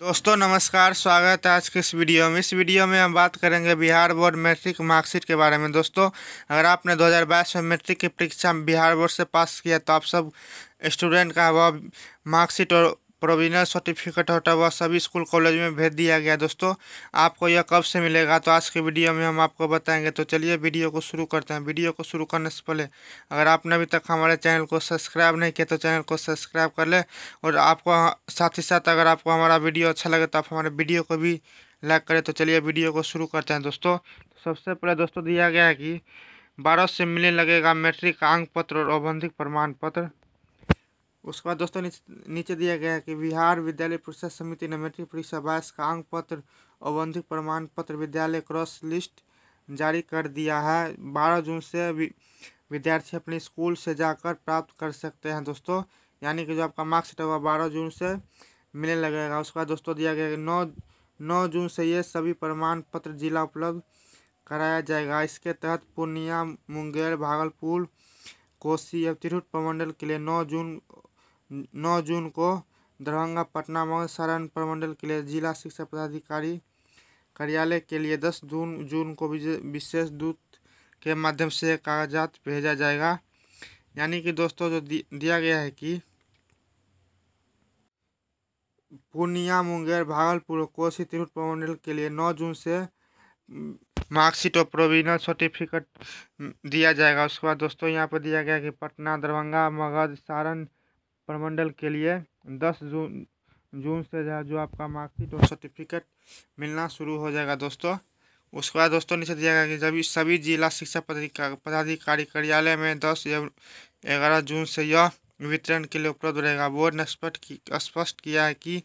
दोस्तों, नमस्कार, स्वागत है आज के इस वीडियो में। इस वीडियो में हम बात करेंगे बिहार बोर्ड मैट्रिक मार्कशीट के बारे में। दोस्तों, अगर आपने 2022 में मैट्रिक की परीक्षा बिहार बोर्ड से पास किया तो आप सब स्टूडेंट का वह मार्कशीट और प्रोविजनल सर्टिफिकेट होता है वह सभी स्कूल कॉलेज में भेज दिया गया। दोस्तों, आपको यह कब से मिलेगा? तो आज के वीडियो में हम आपको बताएँगे। तो चलिए वीडियो को शुरू करते हैं। वीडियो को शुरू करने से पहले, अगर आपने अभी तक हमारे चैनल को सब्सक्राइब नहीं किया तो चैनल को सब्सक्राइब कर ले और आपको साथ ही साथ अगर आपको हमारा वीडियो अच्छा लगे तो आप हमारे वीडियो को भी लाइक करें। तो चलिए वीडियो को शुरू करते हैं। दोस्तों, सबसे पहले दोस्तों दिया गया है कि बारह से मिलने लगेगा मैट्रिक अंक पत्र और औबंधिक प्रमाण पत्र। उसके बाद दोस्तों नीचे नीचे दिया गया है कि बिहार विद्यालय परीक्षा समिति ने मैट्रिक परीक्षा बाईस का अंक पत्र औबंधिक प्रमाण पत्र विद्यालय क्रॉस लिस्ट जारी कर दिया है। बारह जून से विद्यार्थी अपने स्कूल से जाकर प्राप्त कर सकते हैं दोस्तों। यानी कि जो आपका मार्क्सशीट होगा बारह जून से मिलने लगेगा। उसके बाद दोस्तों दिया गया नौ नौ जून से ये सभी प्रमाण पत्र जिला उपलब्ध कराया जाएगा। इसके तहत पूर्णिया, मुंगेर, भागलपुर, कोसी एवं तिरहुत प्रमंडल के लिए नौ जून नौ जून को दरभंगा पटना मऊ सारण प्रमंडल के लिए जिला शिक्षा पदाधिकारी कार्यालय के लिए दस जून जून को विशेष दूत के माध्यम से कागजात भेजा जाएगा। यानी कि दोस्तों, जो दिया गया है कि पूर्णिया, मुंगेर, भागलपुर कोसी तिरहुत प्रमंडल के लिए 9 जून से मार्कशीट और प्रोविजनल सर्टिफिकेट दिया जाएगा। उसके बाद दोस्तों, यहाँ पर दिया गया कि पटना, दरभंगा, मगध, सारण प्रमंडल के लिए दस जून जून से जो जो आपका मार्कशीट और सर्टिफिकेट मिलना शुरू हो जाएगा दोस्तों। उसके बाद दोस्तों नीचे दिया गया कि जब सभी जिला शिक्षा पदाधिकारी कार्यालय में दस ग्यारह जून से यह वितरण के लिए उपलब्ध रहेगा। बोर्ड ने स्पष्ट स्पष्ट किया है कि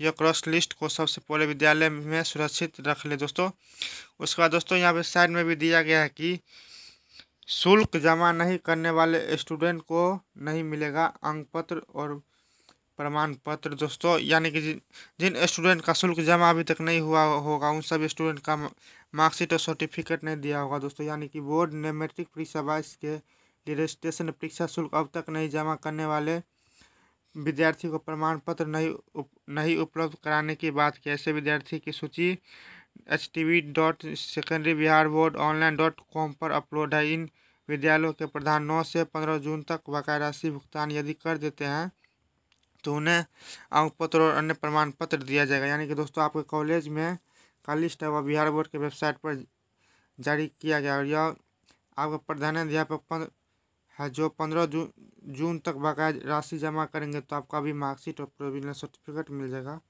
यह क्रॉस लिस्ट को सबसे पहले विद्यालय में सुरक्षित रख ले दोस्तों। उसके बाद दोस्तों यहाँ पे साइड में भी दिया गया है कि शुल्क जमा नहीं करने वाले स्टूडेंट को नहीं मिलेगा अंक पत्र और प्रमाण पत्र दोस्तों यानी कि जिन स्टूडेंट का शुल्क जमा अभी तक नहीं हुआ होगा उन सभी स्टूडेंट का मार्कशीट और सर्टिफिकेट नहीं दिया होगा। दोस्तों यानी कि बोर्ड ने मैट्रिक परीक्षा बाईस के लिए रजिस्ट्रेशन परीक्षा शुल्क अब तक नहीं जमा करने वाले विद्यार्थी को प्रमाण पत्र नहीं उप, नहीं उपलब्ध कराने की बात की। ऐसे विद्यार्थी की सूची H T V dot secondary Bihar board online dot com पर अपलोड है। इन विद्यालयों के प्रधान नौ से पंद्रह जून तक बकाया राशि भुगतान यदि कर देते हैं तो उन्हें अंक पत्र और अन्य प्रमाण पत्र दिया जाएगा। यानी कि दोस्तों, आपके कॉलेज में का लिस्ट है, वह बिहार बोर्ड के वेबसाइट पर जारी किया गया और यह आपका प्रधानाध्यापक है, जो पंद्रह जून जून तक बकाया राशि जमा करेंगे तो आपका भी मार्कशीट और प्रोविजनल सर्टिफिकेट मिल जाएगा।